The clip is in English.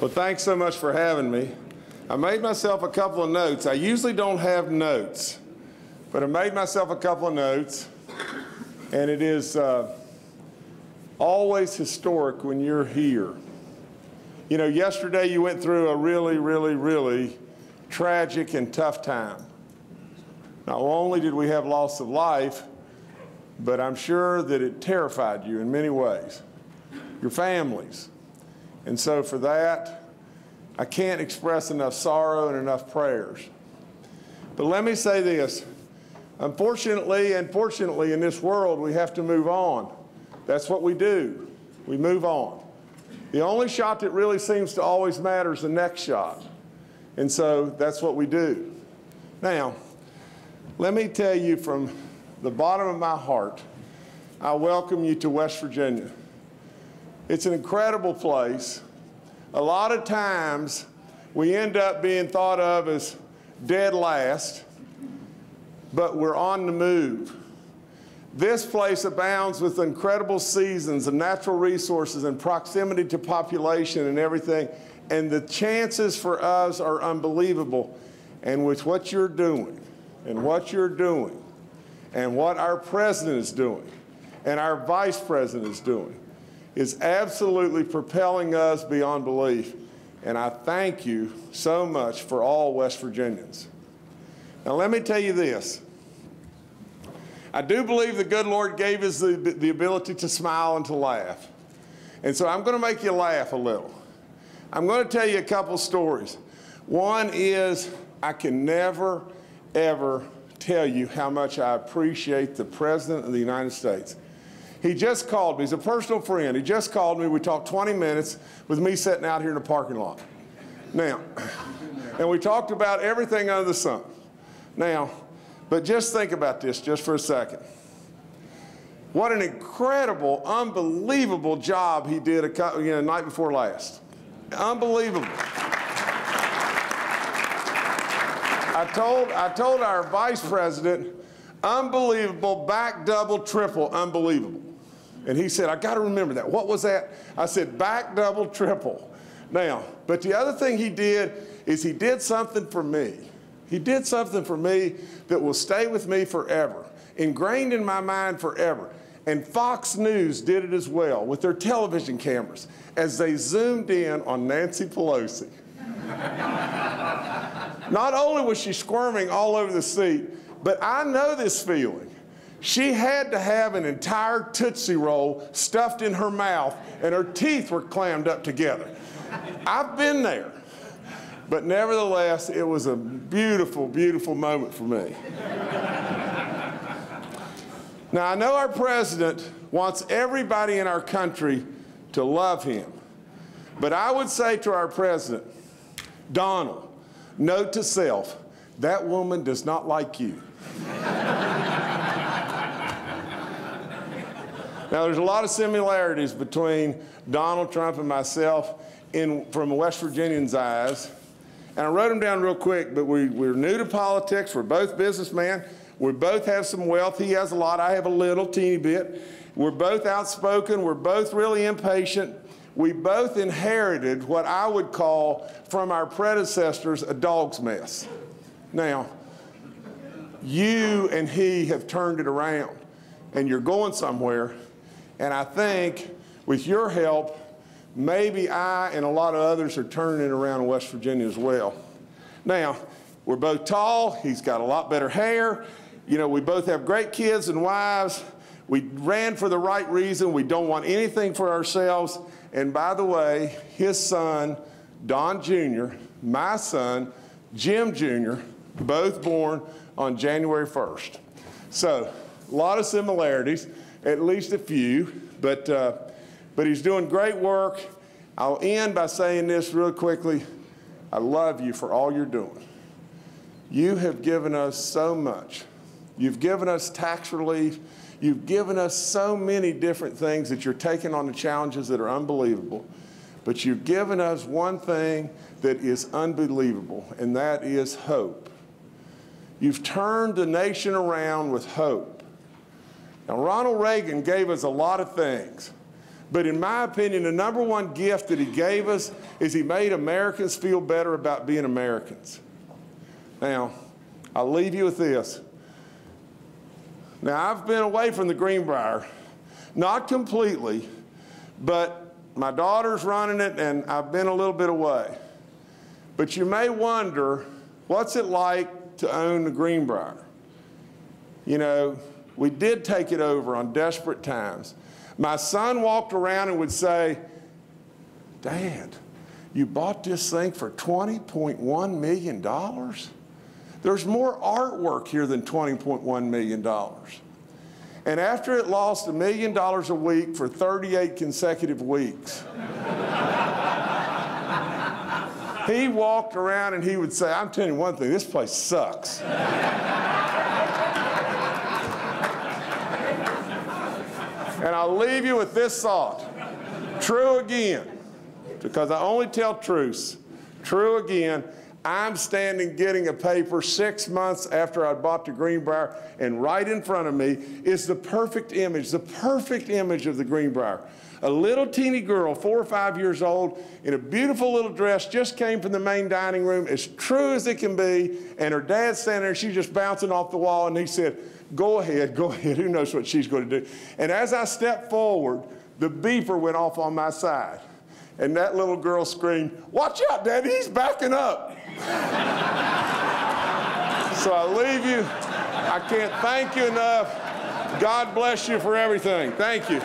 Well, thanks so much for having me. I made myself a couple of notes. I usually don't have notes, but I made myself a couple of notes, and it is uh, always historic when you're here. You know, yesterday you went through a really, really, really tragic and tough time. Not only did we have loss of life, but I'm sure that it terrified you in many ways, your families. And so for that, I can't express enough sorrow and enough prayers. But let me say this. Unfortunately and fortunately in this world, we have to move on. That's what we do. We move on. The only shot that really seems to always matter is the next shot. And so that's what we do. Now, let me tell you from the bottom of my heart, I welcome you to West Virginia. It's an incredible place. A lot of times we end up being thought of as dead last, but we're on the move. This place abounds with incredible seasons and natural resources and proximity to population and everything. And the chances for us are unbelievable. And with what you're doing and what you're doing and what our president is doing and our vice president is doing is absolutely propelling us beyond belief. And I thank you so much for all West Virginians. Now, let me tell you this. I do believe the good Lord gave us the, the ability to smile and to laugh. And so I'm going to make you laugh a little. I'm going to tell you a couple stories. One is I can never, ever tell you how much I appreciate the President of the United States. He just called me. He's a personal friend. He just called me. We talked 20 minutes with me sitting out here in the parking lot. Now, and we talked about everything under the sun. Now, but just think about this just for a second. What an incredible, unbelievable job he did a couple, you know, night before last. Unbelievable. I told, I told our vice president, unbelievable, back double, triple, unbelievable. And he said, I got to remember that. What was that? I said, back double, triple. Now, but the other thing he did is he did something for me. He did something for me that will stay with me forever, ingrained in my mind forever. And Fox News did it as well with their television cameras as they zoomed in on Nancy Pelosi. Not only was she squirming all over the seat, but I know this feeling. She had to have an entire Tootsie Roll stuffed in her mouth, and her teeth were clammed up together. I've been there. But nevertheless, it was a beautiful, beautiful moment for me. now, I know our president wants everybody in our country to love him. But I would say to our president, Donald, note to self, that woman does not like you. Now, there's a lot of similarities between Donald Trump and myself in, from a West Virginian's eyes. And I wrote them down real quick, but we, we're new to politics. We're both businessmen. We both have some wealth. He has a lot. I have a little, teeny bit. We're both outspoken. We're both really impatient we both inherited what I would call from our predecessors a dog's mess. Now, you and he have turned it around and you're going somewhere. And I think with your help, maybe I and a lot of others are turning it around in West Virginia as well. Now, we're both tall. He's got a lot better hair. You know, we both have great kids and wives. We ran for the right reason. We don't want anything for ourselves. And by the way, his son, Don Jr., my son, Jim Jr., both born on January 1st. So, a lot of similarities, at least a few, but, uh, but he's doing great work. I'll end by saying this real quickly. I love you for all you're doing. You have given us so much. You've given us tax relief. You've given us so many different things that you're taking on the challenges that are unbelievable. But you've given us one thing that is unbelievable, and that is hope. You've turned the nation around with hope. Now, Ronald Reagan gave us a lot of things, But in my opinion, the number one gift that he gave us is he made Americans feel better about being Americans. Now, I'll leave you with this. Now, I've been away from the Greenbrier, not completely, but my daughter's running it and I've been a little bit away. But you may wonder what's it like to own the Greenbrier? You know, we did take it over on desperate times. My son walked around and would say, Dad, you bought this thing for $20.1 million? There's more artwork here than $20.1 million. And after it lost a million dollars a week for 38 consecutive weeks, he walked around and he would say, I'm telling you one thing, this place sucks. And I'll leave you with this thought. True again, because I only tell truths. True again, I'm standing getting a paper six months after I bought the Greenbrier, and right in front of me is the perfect image, the perfect image of the Greenbrier. A little teeny girl, four or five years old, in a beautiful little dress, just came from the main dining room, as true as it can be, and her dad's standing there, she's just bouncing off the wall, and he said, Go ahead, go ahead. Who knows what she's going to do? And as I stepped forward, the beeper went off on my side. And that little girl screamed, Watch out, Daddy, he's backing up. so I leave you. I can't thank you enough. God bless you for everything. Thank you.